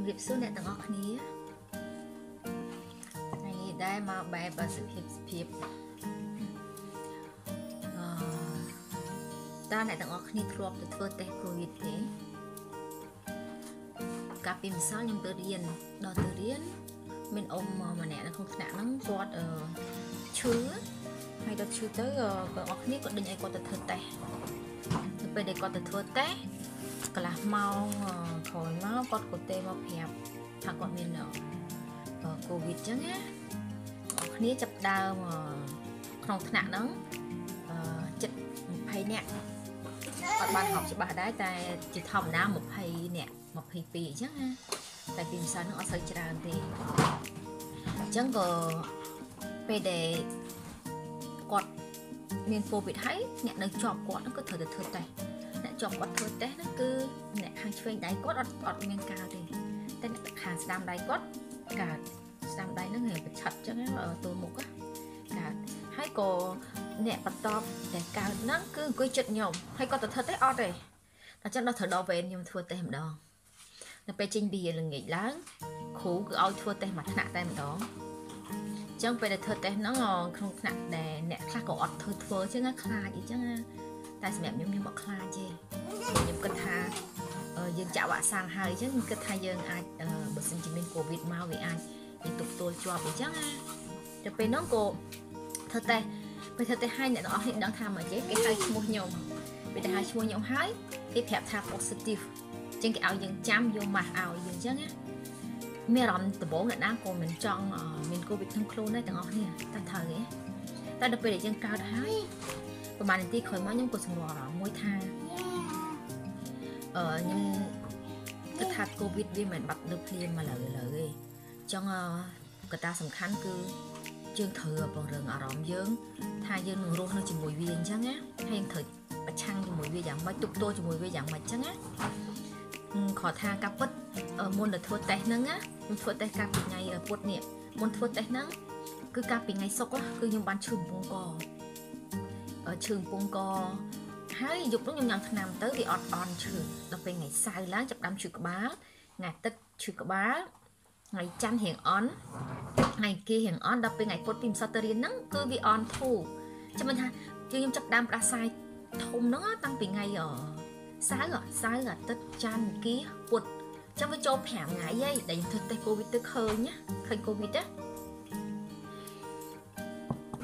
ជំរាបសួរអ្នកទាំងអស់គ្នាថ្ងៃនេះដែរមកបែបសុភាពសុភាពអឺតើអ្នកទាំងអស់គ្នាធ្លាប់ទៅធ្វើតេស្តកូវីដទេកាលពីម្សិលខ្ញុំទៅរៀនដល់ទៅរៀនមានអ៊ំម្នាក់នៅក្នុងថ្នាក់ហ្នឹងគាត់អឺឈឺហើយដល់ឈឺទៅបងប្អូនគ្នាគាត់ដេញឲ្យគាត់ទៅធ្វើតេស្តទៅពេលដែលគាត់ទៅធ្វើតេស្ត កន្លះម៉ោងក្រោយមកគាត់ក៏ទេមកប្រាប់ថាគាត់មានកូវីដចឹងណាបងគ្នាចាប់ដើមក្នុងថ្នាក់ហ្នឹងអឺចិត្ត20នាក់គាត់បានហៅច្បាស់ដែរតែជាធម្មតា20នាក់22អញ្ចឹងណាតែពីម្សិលហ្នឹងអត់សូវច្រើនទេអញ្ចឹងក៏ពេលដែលគាត់មានកូវីដហើយអ្នកនៅជាប់គាត់ហ្នឹងក៏ត្រូវតែធ្វើតេស្ត អ្នកជាប់គាត់ធ្វើតេស្តហ្នឹងគឺអ្នកខាងឆ្វេងដៃគាត់អត់អត់មានការទេតែអ្នកខាងស្ដាំដៃគាត់កើតស្ដាំដៃហ្នឹងរៀងប្រឆិតចឹងទល់មុខកើតហើយក៏អ្នកបន្តតែកើតហ្នឹងគឺអង្គុយចិត្តខ្ញុំហើយគាត់ទៅធ្វើតេស្តអត់ទេតែចឹងដល់ត្រូវដល់វេនខ្ញុំធ្វើតេស្តម្ដងនៅពេលចេញពីល្ងាចឡើងគ្រូគឺឲ្យធ្វើតេស្តមួយថ្នាក់តែម្ដងចឹងពេលដែលធ្វើតេស្តហ្នឹងក្នុងថ្នាក់ដែលអ្នកខ្លះក៏អត់ធ្វើធ្វើចឹងខ្លាចអីចឹង តែសម្រាប់ខ្ញុំខ្ញុំអត់ខ្លាចទេខ្ញុំគិតថាយើងចាក់វ៉ាក់សាំងហើយចឹងខ្ញុំគិតថាយើងអាចបើសិនជាមានកូវីដមកវាអាចយើងទប់ទល់ជាប់អីចឹងណាទៅពេលហ្នឹងក៏ធ្វើតេស្តពេលធ្វើតេស្តឲ្យអ្នកទាំងអស់គ្នាដឹងថាមកចេះគេហៅឈ្មោះខ្ញុំពេលដែលហៅឈ្មោះខ្ញុំហើយគេប្រាប់ថា positive ចឹងគេឲ្យយើងចាំយកម៉ាស់ឲ្យយើងចឹងណាមានអារម្មណ៍ដំបូងអ្នកណាក៏មិនចង់មានកូវីដក្នុងខ្លួនដែរទាំងអស់គ្នាតែត្រូវទេតែដល់ពេលដែលយើងកើតហើយ ប្រហែលនាទីក្រោយមកខ្ញុំក៏សម្រួលអារម្មណ៍មួយថាអឺខ្ញុំគិតថាកូវីដវាមិនបាត់នៅភ្លាមមកលើលើទេចង់កត្តាសំខាន់គឺយើងត្រូវពង្រឹងអារម្មណ៍យើង ថាយើងនឹងរស់នៅជាមួយវាអញ្ចឹងណាហើយត្រូវប្រឆាំងជាមួយវាយ៉ាងម៉េចទប់ទល់ជាមួយវាយ៉ាងម៉េចអញ្ចឹងណាខកថាកាពិតមុនទៅធ្វើតេស្តហ្នឹងណាខ្ញុំធ្វើតេស្តកាលពីថ្ងៃពុធនេះមុនធ្វើតេស្តហ្នឹងគឺកាលពីថ្ងៃសុក្រគឺខ្ញុំបានឈឺបំពង់ក ឈឺបំពង់កហើយយប់នោះខ្ញុំញ៉ាំថ្នាំទៅវាអត់អន់ឈឺដល់ពេលថ្ងៃសៅរ៍ឡើងចាប់ដើមឈឺក្បាលថ្ងៃទឹកឈឺក្បាលថ្ងៃច័ន្ទរៀងអន់ថ្ងៃគេរៀងអន់ដល់ពេលថ្ងៃពុធពីម្សិលទៅរៀនហ្នឹងគឺវាអន់ធូរចាំមិនថាខ្ញុំចាប់ដើមផ្ដាសាយធំហ្នឹងតាំងពីថ្ងៃសៅរ៍សៅរ៍អាទិត្យច័ន្ទគីពុធចាំវាចូល5ថ្ងៃហើយដែលខ្ញុំធ្វើតេស្តកូវីដទៅឃើញណាឃើញកូវីដណា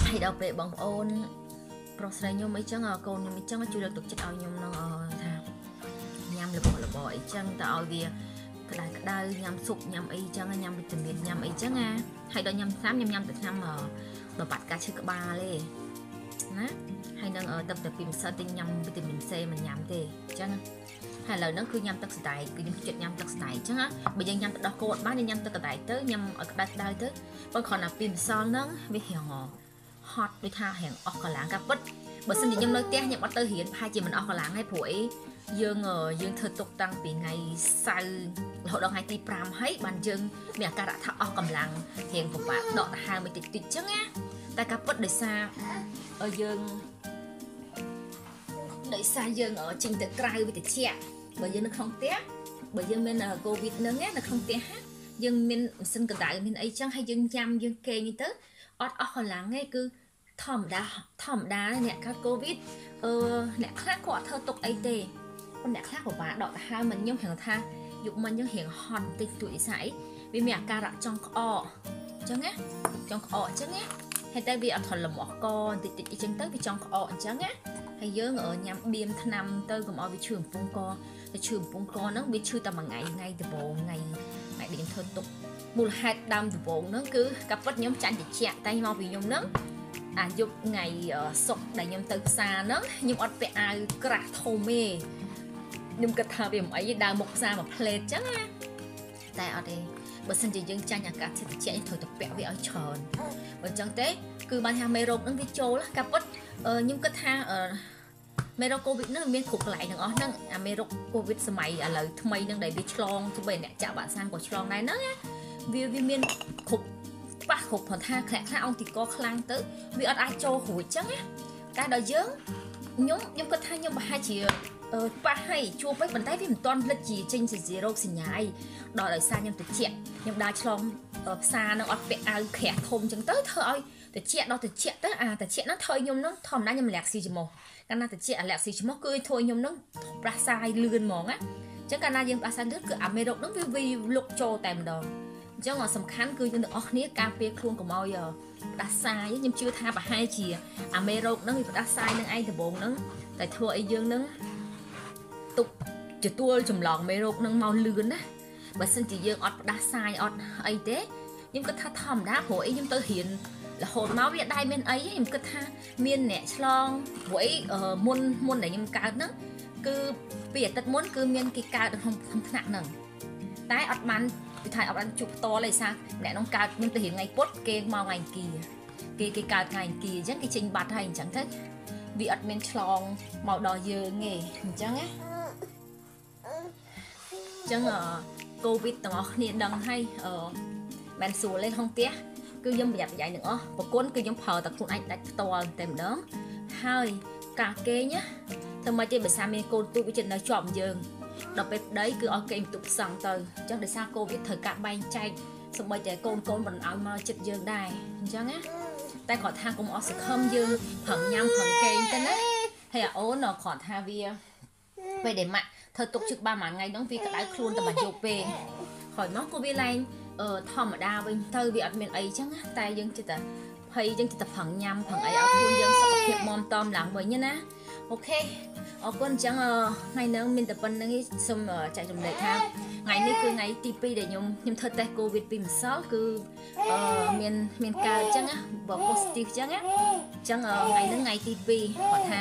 ហើយដល់ពេលបងប្អូន ប្រុសស្រីខ្ញុំអីចឹងកូនខ្ញុំអីចឹងជួយលើកទឹកចិត្តឲ្យខ្ញុំនឹងថាញ៉ាំរបស់របរអីចឹងទៅឲ្យវាក្តៅក្តៅញ៉ាំស៊ុបញ៉ាំអីចឹងញ៉ាំវីតាមីនញ៉ាំអីចឹងណាហើយដល់ញ៉ាំថ្នាំខ្ញុំញ៉ាំតែថ្នាំបបាត់ការឈឺក្បាលទេណាហើយនឹងទឹកតែពីម្សិលទិញញ៉ាំវីតាមីន C មិនញ៉ាំទេអញ្ចឹងហើយឥឡូវហ្នឹងគឺញ៉ាំទឹកសណ្តែកគឺខ្ញុំចិត្តញ៉ាំទឹកសណ្តែកអញ្ចឹងបើយើងញ៉ាំទឹកដោះគោអត់បានយើងញ៉ាំទឹកកណ្តែកទៅញ៉ាំឲ្យក្តៅក្តៅទៅបើគ្រាន់តែពីម្សិលហ្នឹងវារៀង ហត់ដូចថារៀងអស់កម្លាំងកាពិតបើសិនជាខ្ញុំនៅផ្ទះខ្ញុំអត់ទៅរៀនប្រហែលជាមិនអស់កម្លាំងទេព្រោះអីយើងយើងធ្វើទុកតាំងពីថ្ងៃសៅរ៍រហូតដល់ថ្ងៃទី5ហើយបានយើងមានអាការៈថាអស់កម្លាំងរៀងពិបាកដកដង្ហើមមួយតិចតិចចឹងណាតែការពិតដោយសារយើងដោយសារយើងចេញទៅក្រៅវិទ្យាបើយើងនៅក្នុងផ្ទះបើយើងមានកូវីដហ្នឹងនៅក្នុងផ្ទះយើងមានម៉ាស៊ីនកណ្ដៅមានអីចឹងហើយយើងញ៉ាំយើងគេងទៅ អត់អស់កម្លាំងទេគឺធម្មតាធម្មតាអ្នកកើតកូវីដអឺអ្នកខ្លះគាត់អត់ធ្វើទុកអីទេប៉ុន្តែអ្នកខ្លះពិបាកដកដង្ហើមមិនខ្ញុំហៅថាយុគមិញយើងរៀងហត់បន្តិចតួចអីស្អីវាមានអាការៈចង់ក្អកអញ្ចឹងណាចង់ក្អកអញ្ចឹងណាហើយតែវាអត់ថនលំអស់កបន្តិចតិចអញ្ចឹងទៅវាចង់ក្អកអញ្ចឹងណាហើយយើងញ៉ាំបៀមថ្នាំទៅកុំឲ្យវាឈឺបំពង់កតែឈឺបំពង់កហ្នឹងវាឈឺតែមួយថ្ងៃថ្ងៃដំបូងថ្ងៃ ថ្ងៃដែលខ្ញុំធ្វើទុកមូលហេតុដើមដំបូងហ្នឹងគឺកាពិតខ្ញុំចាញ់តិចតែមកពីខ្ញុំហ្នឹងអាយុថ្ងៃសុកដែលខ្ញុំទៅផ្សារហ្នឹងខ្ញុំអត់ពាក់អាវក្រាស់ធំទេខ្ញុំគិតថាវាមិនអីដើរមុខផ្សារមួយផ្លេតចឹងណាតែអត់ទេបើសិនជាយើងចាញ់អាកាសធាតុត្រជាក់ត្រូវតែពាក់វាឲ្យច្រើនបើអញ្ចឹងទេគឺបានថាមេរោគហ្នឹងវាចូលកាពិតខ្ញុំគិតថា មេរោគកូវីដហ្នឹងមានគ្រប់កន្លែងទាំងអស់ហ្នឹងអាមេរោគកូវីដសម័យឥឡូវថ្មីហ្នឹងដែលវាឆ្លងទោះបីអ្នកចាក់វ៉ាក់សាំងក៏ឆ្លងដែរហ្នឹងវាវាមានគ្រប់ប៉ះគ្រប់ព្រោះថាខ្លះខ្លះអង្គទីកខ្លាំងទៅវាអត់អាចចូលរួចចឹងណាតែដល់យើងខ្ញុំខ្ញុំគិតថាខ្ញុំប្រហែលជា អឺប៉ះហើយជួបវិញប៉ុន្តែវាមិនទាន់ផ្លិចជាចេញជារោគសញ្ញាអីដល់ដោយសារខ្ញុំតិចខ្ញុំដើរឆ្លងផ្សារនឹងអត់ពាក់អាវក្រាស់ធំអញ្ចឹងទៅធ្វើឲ្យតិចដល់តិចទៅអាតិចហ្នឹងធ្វើខ្ញុំហ្នឹងធម្មតាខ្ញុំលាក់ស៊ីច្មោះកាលណាតិចអាលាក់ស៊ីច្មោះគឺធ្វើខ្ញុំហ្នឹងប្រះសាយលឿនហ្មងណាអញ្ចឹងកាលណាយើងប្រះសាយលឿនគឺអាមេរោគហ្នឹងវាវាលុកចូលតែម្ដងអញ្ចឹងសំខាន់គឺយើងទាំងអស់គ្នាការពារខ្លួនកុំឲ្យផ្ដាសាយខ្ញុំជឿថាប្រហែលជាអាមេរោគហ្នឹងវាផ្ដាសាយនឹងឯងដំបងហ្នឹងតែធ្វើឲ្យយើងហ្នឹងទុក ទទួលចម្លងមេរោគហ្នឹងមកលឿនណាបើសិនជាយើងអត់ផ្ដាសាយអត់អីទេខ្ញុំគិតថាធម្មតាព្រោះអីខ្ញុំទៅរៀនរហូតមកវាដែរមានអីខ្ញុំគិតថាមានអ្នកឆ្លងព្រោះអីមុនមុនដែលខ្ញុំកើតហ្នឹងគឺពីអាទិត្យមុនគឺមានគេកើតក្នុងក្នុងថ្នាក់ហ្នឹងតែអត់បានពីថាអត់បានជួបផ្ទាល់ទេសាអ្នកនោះកើតខ្ញុំទៅរៀនថ្ងៃពុធគេមកថ្ងៃអង្គារគេគេកើតថ្ងៃអង្គារអញ្ចឹងគេចេញបាត់ហើយអញ្ចឹងទៅវាអត់មានឆ្លងមកដល់យើងទេអញ្ចឹងណា អញ្ចឹងកូវីដទាំងអស់គ្នាដឹងហើយអឺមិនស្រួលទេក្នុងផ្ទះគឺខ្ញុំប្រយ័ត្នប្រយែងទាំងអស់ប្រគុណគឺខ្ញុំប្រើតែខ្លួនឯងដាច់ផ្ទាល់តែម្ដងហើយការគេងណាធ្វើមកទេបើសាមានកូនទូកវាចិត្តនៅជាប់យើងដល់ពេលប្តីគឺឲ្យគេបន្ទប់ផ្សងទៅអញ្ចឹងដោយសារកូវីដត្រូវការបែងចែកសម្បីតែកូនកូនមិនឲ្យមកចិត្តយើងដែរអញ្ចឹងណាតែគាត់ថាកុំអស់សង្ឃឹមយើងប្រឹងញ៉ាំប្រឹងគេងទៅណាហើយអាអូនគាត់ថាវា ពេលដែលម៉ាក់ធ្វើទុកជឹកបានមួយថ្ងៃហ្នឹងវាក្តៅខ្លួនតែមួយយប់ពេកក្រោយមកក៏វាឡើងអឺធម្មតាវិញទៅវាអត់មានអីចឹងតែយើងចិត្តតែភ័យយើងចិត្តតែប្រឹងញ៉ាំប្រឹងអីឲ្យខ្លួនយើងសុខភាពមមតំឡើងវិញណាអូខេអរគុណអញ្ចឹងថ្ងៃនឹងមានតែប៉ុណ្្នឹងឯងសូមចែករំលែកថាថ្ងៃនេះគឺថ្ងៃទី2ដែលខ្ញុំខ្ញុំធ្វើតេស្តកូវីដពីម្សិលគឺមានមានកើតអញ្ចឹងណាបើ positive អញ្ចឹងណាអញ្ចឹងថ្ងៃហ្នឹងថ្ងៃទី2គាត់ថា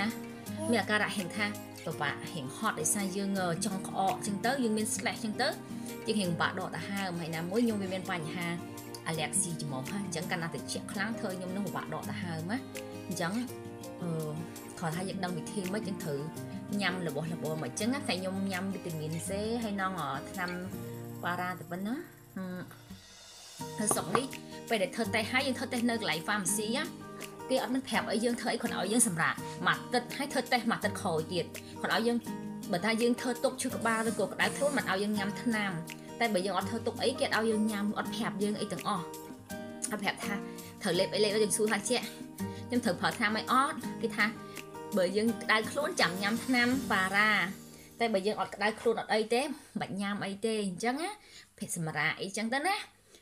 មានអាការៈហេងថា ពិបាកហេងហត់ដោយសារយើងចង់ក្អកអញ្ចឹងទៅយើងមាន slash អញ្ចឹងទៅយើងហេងពិបាកដកដង្ហើមហើយណាមួយខ្ញុំវាមានបញ្ហា allergy ច្រមុះហ្នឹងអញ្ចឹងកាលណាត្រជាក់ខ្លាំងធ្វើខ្ញុំនឹងពិបាកដកដង្ហើមណាអញ្ចឹងអឺគាត់ថាយើងដឹងវិធីមិនយើងត្រូវញ៉ាំរបស់របរមកអញ្ចឹងតែខ្ញុំញ៉ាំវីតាមីន C ហើយនងថ្នាំប៉ារ៉ាទៅប៉ុណ្ណាហើយសុកនេះពេលដែលធ្វើតេស្តហើយយើងធ្វើតេស្តនៅកន្លែង pharmacy ណា គេអត់មានប្រាប់អីយើងធ្វើអីគាត់ឲ្យយើងសម្រាប់មួយទឹកហើយធ្វើតេស្តមួយទឹកក្រោយទៀតគាត់ឲ្យយើងបើថាយើងធ្វើទុកឈឺក្បាលឬក៏ក្តៅខ្លួនមិនឲ្យយើងញ៉ាំថ្នាំតែបើយើងអត់ធ្វើទុកអីគេឲ្យយើងញ៉ាំអត់ប្រាប់យើងអីទាំងអស់អត់ប្រាប់ថាត្រូវលេបអីលេបយើងសួរថាជាខ្ញុំត្រូវប្រើថ្នាំអីអត់គេថាបើយើងក្តៅខ្លួនចាំញ៉ាំថ្នាំប៉ារ៉ាតែបើយើងអត់ក្តៅខ្លួនអត់អីទេមិនបាច់ញ៉ាំអីទេអញ្ចឹងណាភេទសម្រាអីចឹងទៅណា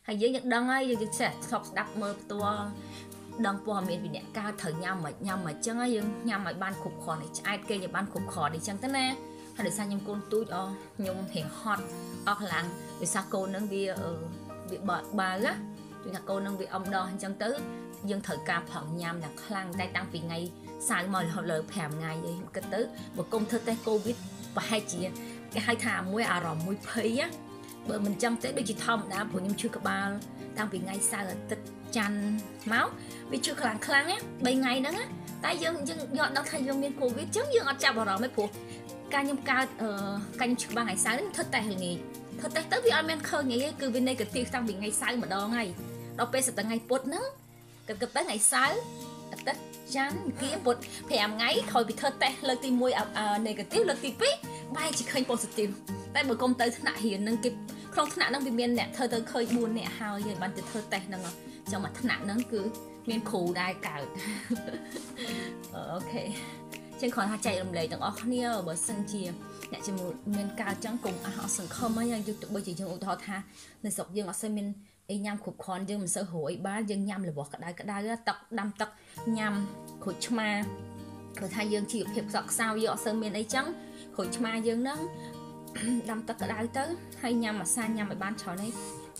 ហើយយើងយើងដឹងហើយយើងចេះស្បស្ដាប់មើលផ្ទាល់ ដឹងព័ត៌មានពីអ្នកកើតត្រូវញ៉ាំមិនញ៉ាំមិនអញ្ចឹងយើងញ៉ាំឲ្យបានគ្រប់គ្រាន់ឆ្អែតគេឲ្យបានគ្រប់គ្រាន់អញ្ចឹងទៅណាហើយដោយសារខ្ញុំកូនទូចអខ្ញុំរៀងហត់អស់ខ្លាំងដោយសារកូននឹងវាវាបើបើណាដូចថាកូននឹងវាអំដោះអញ្ចឹងទៅយើងត្រូវការប្រឹងញ៉ាំយ៉ាងខ្លាំងតែតាំងពីថ្ងៃសៅរ៍មករហូតលើ5ថ្ងៃឯងគិតទៅបើគុំធ្វើតេស្តកូវីដប្រហែលជាគេហៅថាមួយអារម្មណ៍មួយភ័យណាបើមិនចឹងទេដូចជាធម្មតាព្រោះខ្ញុំឈឺក្បាលតាំងពីថ្ងៃសៅរ៍អាទិត្យ ច័ន្ទមកវាឈឺខ្លាំងខ្លាំងណា3ថ្ងៃហ្នឹងណាតែយើងយើងយកដល់ថាយើងមានកូវីដចឹងយើងអត់ចាប់អារម្មណ៍ទេព្រោះការខ្ញុំកើតអឺកាញ់ឈឺក្បាលថ្ងៃសៅរ៍ធ្វើតេស្តល្ងាចធ្វើតេស្តទៅវាអត់មានឃើញអីទេគឺវា negative តាំងពីថ្ងៃសៅរ៍ម្ដងហើយដល់ពេលសប្តាហ៍ថ្ងៃពុធហ្នឹងគិតគិតទៅថ្ងៃសៅរ៍អាទិត្យច័ន្ទគៀពុត5ថ្ងៃក្រោយពីធ្វើតេស្តលើកទី1 negative លើកទី2បែរជាឃើញ positive តែបើគុំទៅថ្នាក់រៀននឹងគេក្នុងថ្នាក់ហ្នឹងវាមានអ្នកធ្វើទៅឃើញ4អ្នកហើយហើយបានទៅធ្វើតេស្តហ្នឹង ចឹងមកថ្នាក់ហ្នឹងគឺមានគ្រូដែរកើតអូខេចឹងគ្រាន់ថាចែករំលែកទាំងអស់គ្នាបើសិនជាអ្នកជាមួយមានកើតចឹងកុំអស់អស់សង្ឃឹមហើយយើងទៅបីជាយើងឧទាហរណ៍ថានៅស្រុកយើងអត់សូវមានអីញ៉ាំគ្រប់គ្រាន់យើងមិនសូវរួយបានយើងញ៉ាំរបស់ក្តៅក្តៅទឹកដាំទឹកញ៉ាំក្រូចឆ្មាព្រោះថាយើងជីវភាពខ្សត់ខ្សោយយើងអត់សូវមានអីចឹងក្រូចឆ្មាយើងហ្នឹងដាំទឹកក្តៅទៅហើយញ៉ាំអាសាញ៉ាំឲ្យបានច្រើនឯង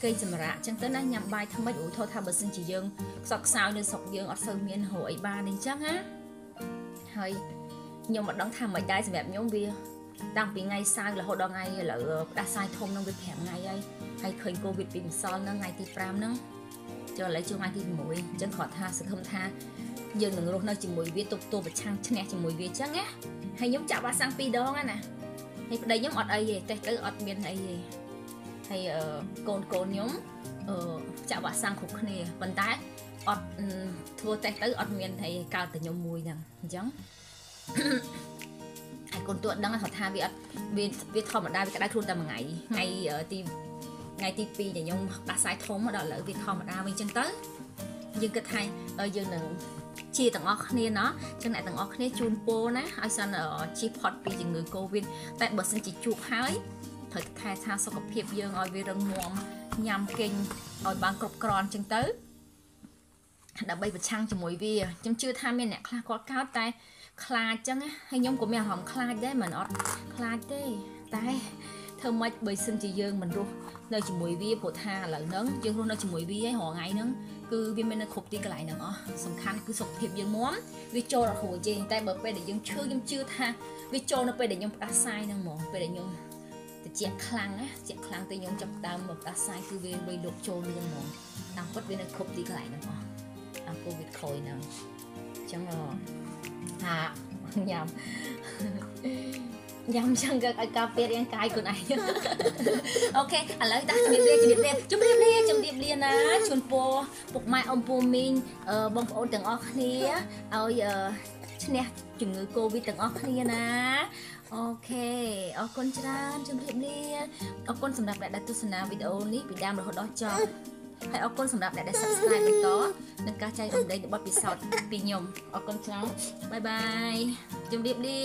គេសម្រាប់ចឹងទៅណាញ៉ាំបាយថ្មិចឧទាហរណ៍ថាបើសិនជាយើងខ្សត់ខ្សោយនៅស្រុកយើងអត់សូវមានរកអីបានអញ្ចឹងណាហើយខ្ញុំមិនដឹងថាមិនដែរសម្រាប់ខ្ញុំវាតាំងពីថ្ងៃសៅរ៍រហូតដល់ថ្ងៃឥឡូវផ្ដាសាយធំនឹងវា5ថ្ងៃហើយហើយឃើញកូវីដពីម្សិលហ្នឹងថ្ងៃទី5ហ្នឹងចុះឥឡូវជួថ្ងៃទី6អញ្ចឹងគាត់ថាសង្ឃឹមថាយើងនឹងរស់នៅជាមួយវាទប់ទល់ប្រឆាំងឈ្នះជាមួយវាអញ្ចឹងណាហើយខ្ញុំចាក់វ៉ាក់សាំង2ដងណាហើយប្តីខ្ញុំអត់អីទេតេស្តទៅអត់មានអីទេ ហើយកូនកូនខ្ញុំអឺចាក់វ៉ាក់សាំងគ្រប់គ្នាប៉ុន្តែអត់ធ្វើតេស្តទៅអត់មានអីកើតតែខ្ញុំមួយហ្នឹងអញ្ចឹងកូនទួតដឹងគាត់ថាវាអត់វាវាធម្មតាវាក្តៅខ្លួនតែមួយថ្ងៃថ្ងៃទីថ្ងៃទី2ដែលខ្ញុំដាស់សាយធំដល់ឥឡូវវាធម្មតាវិញអញ្ចឹងទៅយើងគិតថាយើងនឹងជាទាំងអស់គ្នាណោះចឹងអ្នកទាំងអស់គ្នាជូនពរណាឲ្យសិនជិះផុតពីជំងឺ Covid តែបើសិនជាជួបហើយ ត្រូវថែថាសុខភាពយើងឲ្យវារឹងមាំញ៉ាំគេងឲ្យបានគ្រប់គ្រាន់ចឹងទៅដើម្បីប្រឆាំងជាមួយវាខ្ញុំជឿថាមានអ្នកខ្លះគាត់កើតតែខ្លាចចឹងហើយខ្ញុំក៏មានអារម្មណ៍ខ្លាចដែរមិនអត់ខ្លាចទេតែធ្វើម៉េចបើសិនជាយើងមិនរស់នៅជាមួយវាព្រោះថាឥឡូវហ្នឹងយើងរស់នៅជាមួយវាហើយរាល់ថ្ងៃហ្នឹងគឺវាមាននៅគ្រប់ទីកន្លែងហ្នឹងអស់សំខាន់គឺសុខភាពយើងមាំវាចូលដល់គ្រួចេងតែបើពេលដែលយើងឈឺខ្ញុំជឿថាវាចូលនៅពេលដែលខ្ញុំផ្ដាសាយហ្នឹងហ្មងពេលដែលខ្ញុំ តិចខ្លាំងណាតិចខ្លាំងទៅខ្ញុំចាប់ដើមមកផ្ដាសាយគឺវាវាលោកចូលលឿនហ្មងតាមពិតវានៅគ្រប់ទីកន្លែងហ្នឹងអស់អាកូវីដខ້ອຍហ្នឹងអញ្ចឹងថាញ៉ាំយ៉ាងចឹងក៏ឲ្យការពាររាងកាយខ្លួនឯងអូខេឥឡូវតាជំរាបលាជំរាបលាជំរាបលាជំរាបលាណាជូនពរពុកម៉ែអ៊ំពូមីងបងប្អូនទាំងអស់គ្នាឲ្យឈ្នះជំងឺ Covid ទាំងអស់គ្នាណា អូខេអរគុណច្រើនជំរាបលាអរគុណសម្រាប់អ្នកដែលទស្សនាវីដេអូនេះពីដើមរហូតដល់ចប់ហើយអរគុណសម្រាប់អ្នកដែល Subscribe បន្តនិងការចែករំលែកនៃបទពិសោធន៍ពីខ្ញុំអរគុណច្រើនបាយបាយជំរាបលា